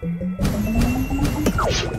Thank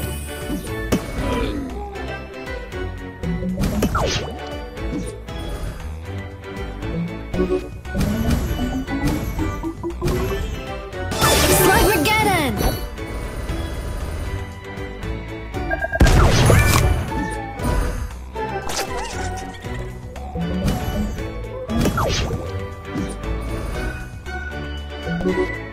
Slugmageddon! Slugmageddon!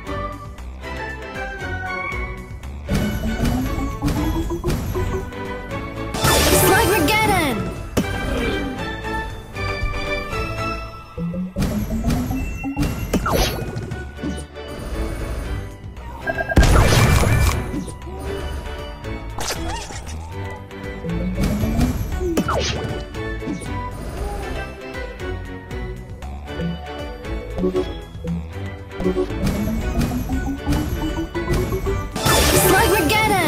Slugmageddon!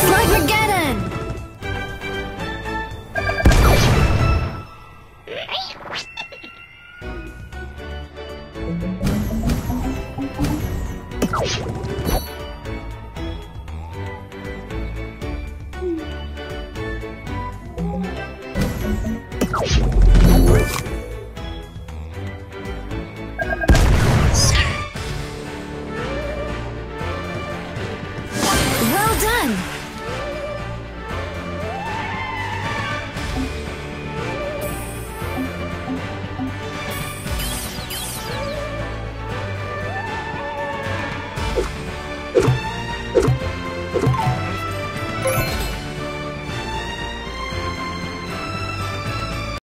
Slugmageddon!